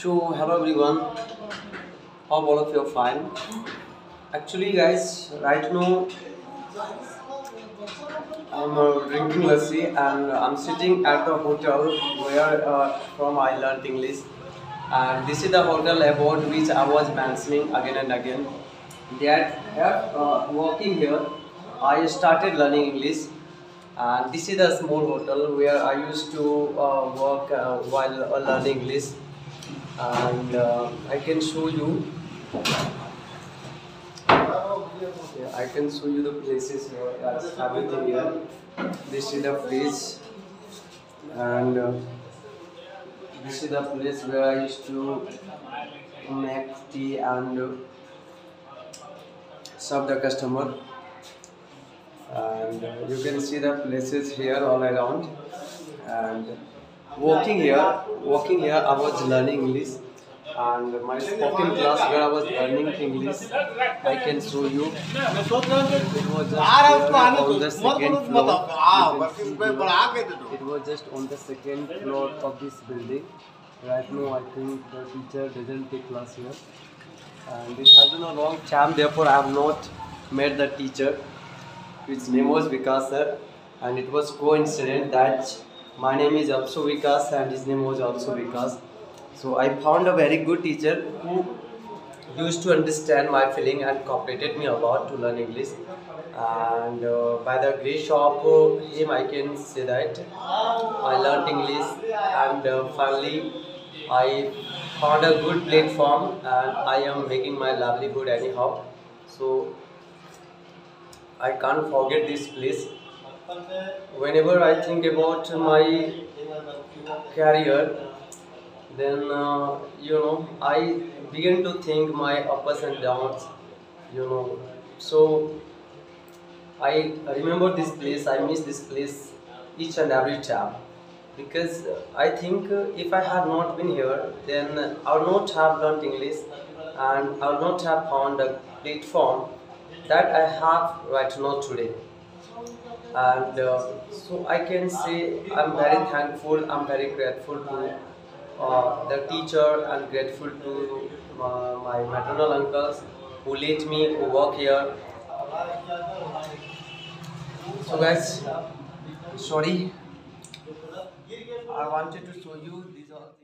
So hello everyone, hope all of you are fine. Actually, guys, right now I'm uh, drinking lassi and I'm sitting at a hotel where uh, from I learned English. And this is the hotel about which I was mentioning again and again. That uh, working here, I started learning English. And this is a small hotel where I used to uh, work uh, while uh, learning English. And uh, I can show you yeah, I can show you the places here. That's here. This is the place, and uh, this is the place where I used to make tea and uh, serve the customer. And uh, you can see the places here all around. And walking here, walking here, I was learning English. And my spoken class where I was learning English, I can show you. It was just on the second floor. You can see here. It was just on the second floor of this building. Right now, I think the teacher doesn't take class here. And it has been a long time, therefore, I have not met the teacher. His name was Vikas sir, and it was coincident that my name is also Vikas and his name was also Vikas. So I found a very good teacher who used to understand my feeling and cooperated me a lot to learn English. And uh, by the grace of him, I can say that I learned English, and uh, finally, I found a good platform, and I am making my livelihood anyhow. So I can't forget this place. Whenever I think about my career, then uh, you know I begin to think my ups and downs. You know, so I remember this place. I miss this place each and every time because uh, I think uh, if I had not been here, then I would not have learned English and I would not have found a platform that I have right now today. And uh, so I can say I'm very thankful, I'm very grateful to uh, the teacher and grateful to uh, my maternal uncles who let me work here. So guys, sorry, I wanted to show you the